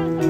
Bye.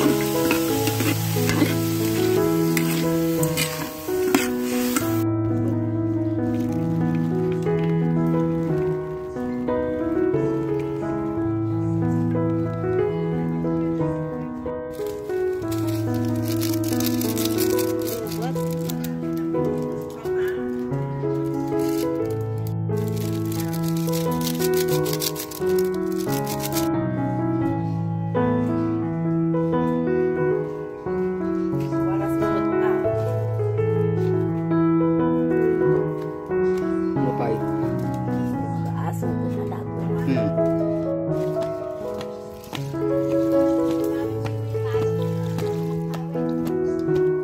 Hmm.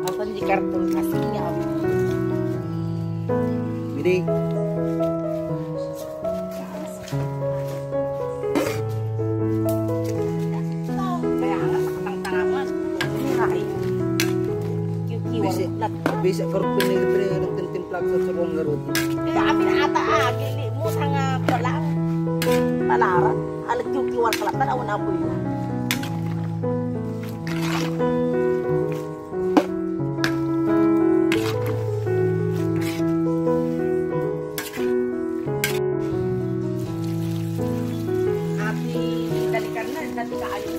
Ako di kiwan bisa, bisa karut pinili-pinili ng tintimplak sa turong garut. Kaya kami na ata ah, gili palang. Palaran. Alat yung kiwan kalap. Tanaw na po yun. Ati, dalikan na. Dati ka ayaw